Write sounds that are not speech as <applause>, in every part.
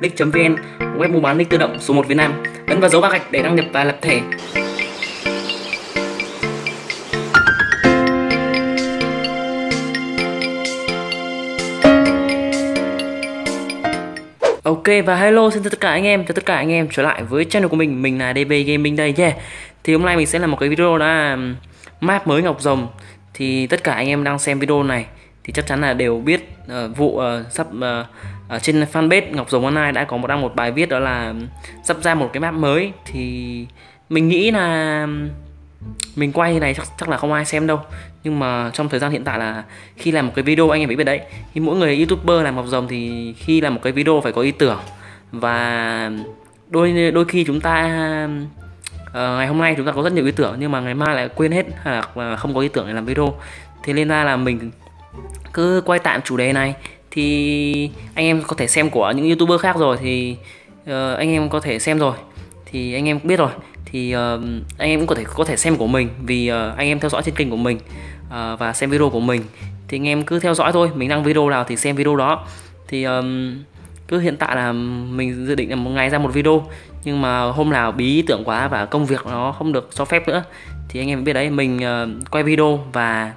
nick.vn, web mua bán nick tự động số 1 Việt Nam ấn vào dấu ba gạch để đăng nhập và lập thẻ Ok và hello xin chào tất cả anh em, chào tất cả anh em trở lại với channel của mình, mình là DB Gaming đây nha. Thì hôm nay mình sẽ làm một cái video là map mới Ngọc Rồng. Thì tất cả anh em đang xem video này thì chắc chắn là đều biết uh, vụ uh, sắp uh, ở trên fanpage Ngọc Dùng Online đã có một đăng một bài viết đó là sắp ra một cái map mới. Thì mình nghĩ là mình quay này chắc, chắc là không ai xem đâu. Nhưng mà trong thời gian hiện tại là khi làm một cái video anh em biết đấy thì mỗi người youtuber làm Ngọc Rồng thì khi làm một cái video phải có ý tưởng. Và đôi đôi khi chúng ta uh, ngày hôm nay chúng ta có rất nhiều ý tưởng nhưng mà ngày mai lại quên hết hoặc là không có ý tưởng để làm video. Thế nên ra là mình cứ quay tạm chủ đề này. Thì anh em có thể xem của những youtuber khác rồi thì uh, anh em có thể xem rồi. Thì anh em biết rồi. Thì uh, anh em cũng có thể có thể xem của mình vì uh, anh em theo dõi trên kênh của mình uh, và xem video của mình. Thì anh em cứ theo dõi thôi. Mình đăng video nào thì xem video đó. Thì um, cứ hiện tại là mình dự định là một ngày ra một video. Nhưng mà hôm nào bí ý tưởng quá và công việc nó không được cho phép nữa thì anh em biết đấy. Mình uh, quay video và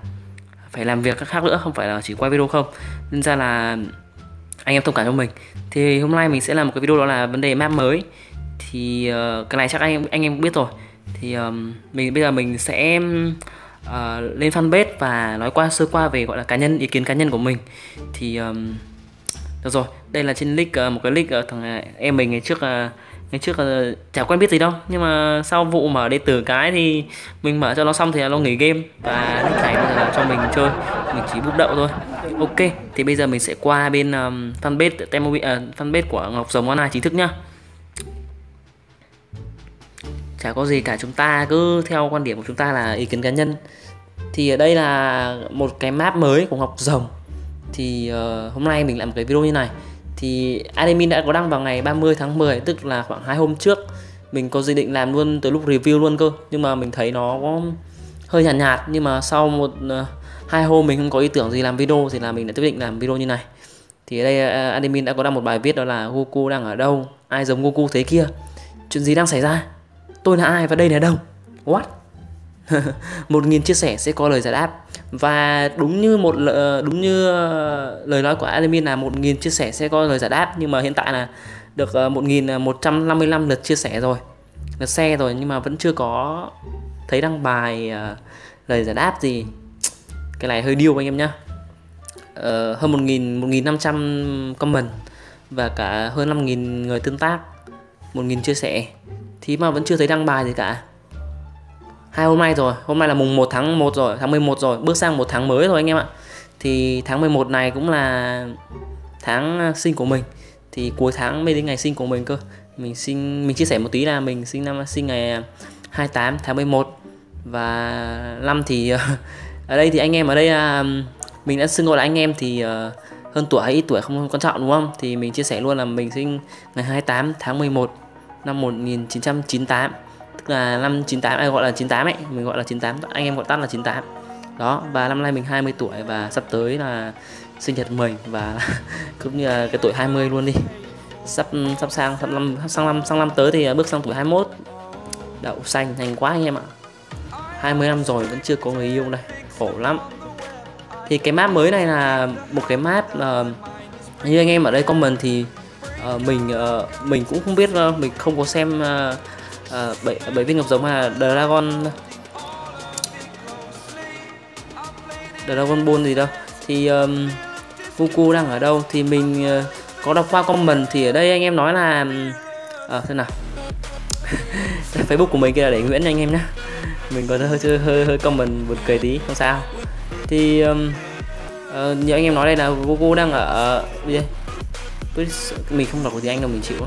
phải làm việc các khác nữa không phải là chỉ quay video không. Nên ra là anh em thông cảm cho mình. Thì hôm nay mình sẽ làm một cái video đó là vấn đề map mới. Thì uh, cái này chắc anh em anh em cũng biết rồi. Thì um, mình bây giờ mình sẽ uh, lên fanpage và nói qua sơ qua về gọi là cá nhân ý kiến cá nhân của mình. Thì um, được rồi. Đây là trên link uh, một cái link uh, thằng à, em mình ngày trước uh, ngày trước là chả quen biết gì đâu nhưng mà sau vụ mở điện tử cái thì mình mở cho nó xong thì nó nghỉ game. Và nick này bây giờ là cho mình chơi mình chỉ bút đậu thôi. Ok thì bây giờ mình sẽ qua bên um, fanpage Temobi, uh, à, fanpage của Ngọc Rồng Online chính thức nhá. Chả có gì cả chúng ta cứ theo quan điểm của chúng ta là ý kiến cá nhân. Thì ở đây là một cái map mới của Ngọc Rồng. Thì uh, hôm nay mình làm một cái video như này thì admin đã có đăng vào ngày 30 tháng 10 tức là khoảng hai hôm trước. Mình có dự định làm luôn từ lúc review luôn cơ nhưng mà mình thấy nó có hơi nhạt nhạt nhưng mà sau một uh, hai hôm mình không có ý tưởng gì làm video thì là mình đã quyết định làm video như này. Thì ở đây ờ, uh, admin đã có đăng một bài viết đó là Goku đang ở đâu ai giống Goku thế kia chuyện gì đang xảy ra tôi là ai và đây là đâu? What? <laughs> một nghìn chia sẻ sẽ có lời giải đáp. Và đúng như một đúng như ờ, lời nói của admin là một nghìn chia sẻ sẽ có lời giải đáp. Nhưng mà hiện tại là được ờ, một nghìn một trăm năm mươi lăm lượt chia sẻ rồi, lượt xe rồi, nhưng mà vẫn chưa có thấy đăng bài ờ, lời giải đáp gì. Cái này hơi điêu anh em nhá. Hơn một nghìn một nghìn năm trăm comment và cả hơn năm nghìn người tương tác, một nghìn chia sẻ. Thì mà vẫn chưa thấy đăng bài gì cả hai hôm nay rồi, hôm nay là mùng 1 tháng 1 rồi, tháng 11 rồi, bước sang một tháng mới rồi anh em ạ. Thì tháng 11 này cũng là tháng sinh của mình. Thì cuối tháng mới đến ngày sinh của mình cơ. Mình sinh mình chia sẻ một tí là mình sinh năm, sinh ngày à, 28 tháng 11 và năm thì, <laughs> ở đây thì anh em ở đây là mình đã xưng gọi là anh em thì ờ, hơn tuổi hay ít tuổi không quan trọng, đúng không? Thì mình chia sẻ luôn là mình sinh ngày 28 tháng 11 năm 1998 tức là năm 98 ai à, gọi là 98 ấy mình gọi là 98 anh em gọi tắt là 98 đó và năm nay mình 20 tuổi và sắp tới là sinh nhật mình và <laughs> cũng như là cái tuổi 20 luôn đi. Sắp sắp sang sắp năm sang năm sang năm tới thì bước sang tuổi 21 đậu xanh nhanh quá anh em ạ. 20 năm rồi vẫn chưa có người yêu đây khổ lắm. Thì cái map mới này là một cái map uh, như anh em ở đây comment thì uh, mình uh, mình cũng không biết uh, mình không có xem uh, à, bảy à, bảy viên ngọc giống là dragon. Dragon ball gì đâu. Thì um, Goku đang ở đâu? Thì mình uh, có đọc qua comment thì ở đây anh em nói là à, thế ờ, nào. <laughs> Facebook của mình kia là để Nguyễn anh em nhé mình có hơi hơi hơi comment buồn cười tí không sao. Thì um, uh, như anh em nói đây là Goku đang ở gì đây? Mình không đọc được tiếng Anh đâu mình chịu.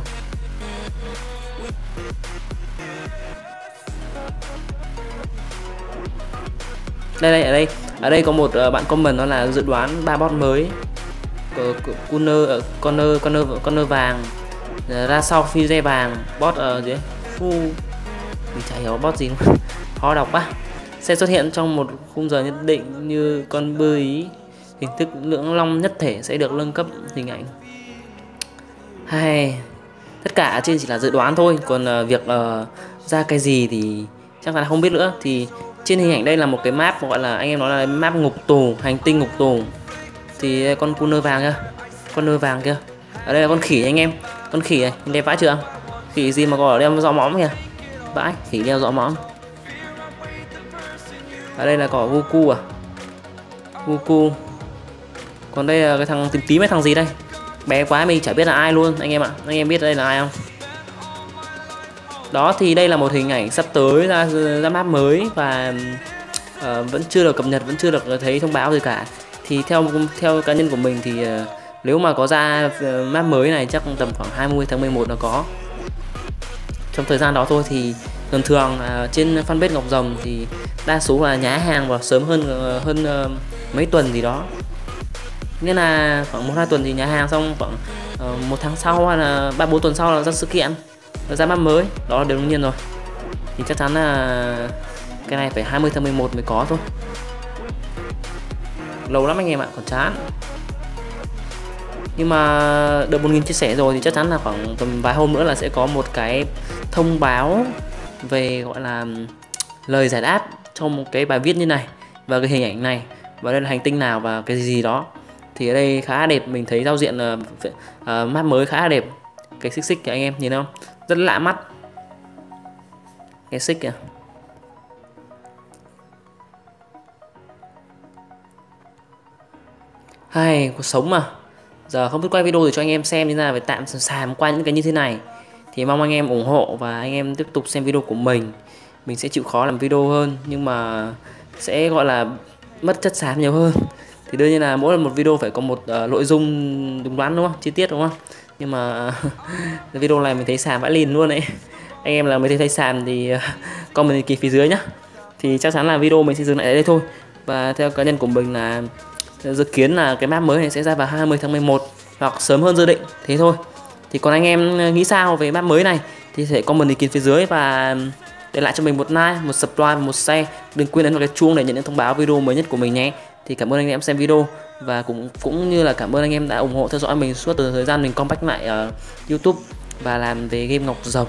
Đây đây ở đây. Ở đây có một uh, bạn comment đó là dự đoán ba bot mới. Ờ, corner ở ờ, corner corner corner vàng. Ra sau phi dây vàng bot ở dưới phu. Mình chả hiểu bot gì nữa. <laughs> khó đọc quá. Sẽ xuất hiện trong một khung giờ nhất định như con bơi ý. Hình thức lưỡng long nhất thể sẽ được nâng cấp hình ảnh. Hay. Tất cả trên chỉ là dự đoán thôi. Còn uh, việc uh, ra cái gì thì chắc là không biết nữa. Thì trên hình ảnh đây là một cái map gọi là, anh em nói là map ngục tù, hành tinh ngục tù. Thì ờ, con cu nơ vàng kia con nơ vàng kia ở đây là con khỉ anh em. Con khỉ này, đẹp vãi chưa? Khỉ gì mà còn đeo rõ mõm kìa. Vãi, khỉ đeo rõ mõm. Ở đây là cỏ Goku à? Goku còn đây là cái thằng tím tím cái thằng gì đây? Bé quá, mình chả biết là ai luôn, anh em ạ. Anh em biết đây là ai không? Đó thì đây là một hình ảnh sắp tới ra ra map mới và uh, vẫn chưa được cập nhật vẫn chưa được thấy thông báo gì cả. Thì theo theo cá nhân của mình thì uh, nếu mà có ra uh, map mới này chắc tầm khoảng 20 tháng 11 nó có. Trong thời gian đó thôi thì thường thường uh, trên fanpage Ngọc Rồng thì đa số là nhá hàng vào sớm hơn uh, hơn uh, mấy tuần gì đó. Nên là khoảng một hai tuần thì nhà hàng xong khoảng uh, một tháng sau hay là ba bốn tuần sau là ra sự kiện ra mắt mới. Đó là điều đương nhiên rồi. Thì chắc chắn là cái này phải 20 tháng 11 mới có thôi. Lâu lắm anh em ạ còn chán. Nhưng mà được 1.000 chia sẻ rồi thì chắc chắn là khoảng tầm vài hôm nữa là sẽ có một cái thông báo về gọi là lời giải đáp trong một cái bài viết như này và cái hình ảnh này và đây là hành tinh nào và cái gì đó. Thì ở đây khá đẹp mình thấy giao diện là uh, map mới khá đẹp. Cái xích xích kìa anh em nhìn không? Rất lạ mắt. Cái xích kìa. Hay cuộc sống mà. Giờ không biết quay video để cho anh em xem như thế nào phải tạm xàm qua những cái như thế này. Thì mong anh em ủng hộ và anh em tiếp tục xem video của mình. Mình sẽ chịu khó làm video hơn nhưng mà sẽ gọi là mất chất xám nhiều hơn. Thì đương nhiên là mỗi một video phải có một uh, nội dung đúng đoán đúng không? Chi tiết đúng không? Nhưng mà <laughs> video này mình thấy sàn vãi lìn luôn đấy anh em là mới thấy thấy sàn thì ờ, <laughs> comment kỳ phía dưới nhá. Thì chắc chắn là video mình sẽ dừng lại ở đây thôi. Và theo cá nhân của mình là ờ, dự kiến là cái map mới này sẽ ra vào 20 tháng 11 hoặc sớm hơn dự định. Thế thôi. Thì còn anh em ờ, nghĩ sao về map mới này thì sẽ comment ý kiến phía dưới và để lại cho mình một like, một subscribe một share. Đừng quên ấn vào cái chuông để nhận những thông báo video mới nhất của mình nhé. Thì cảm ơn anh em xem video và cũng cũng như là cảm ơn anh em đã ủng hộ theo dõi mình suốt từ thời gian mình comeback lại ở YouTube và làm về game Ngọc Rồng.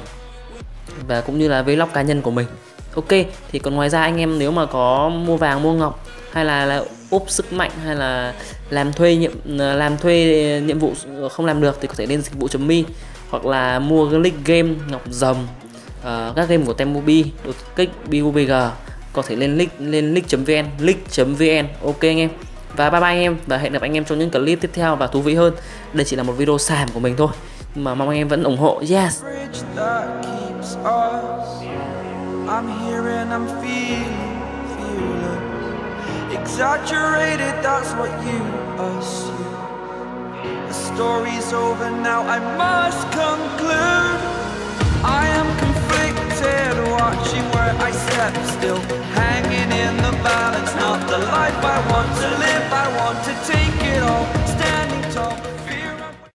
Và cũng như là vlog cá nhân của mình. Ok thì còn ngoài ra anh em nếu mà có mua vàng mua ngọc hay là, là úp sức mạnh hay là làm thuê nhiệm ờ, làm thuê nhiệm vụ không làm được thì có thể lên dịch vụ chấm mi hoặc là mua click link game ngọc rồng uh, các game của temobi đột kích BUBG có thể lên link lên link.vn link.vn ok anh em và bye bye anh em và hẹn gặp anh em trong những clip tiếp theo và thú vị hơn. Đây chỉ là một video sàm của mình thôi. Nhưng mà mong anh em vẫn ủng hộ. Yes! I'm here and I'm feeling, feeling Exaggerated, that's what you assume. The story's over now, I must conclude. Watching where I step still Hanging in the balance, not the life I want to live. I want to take it all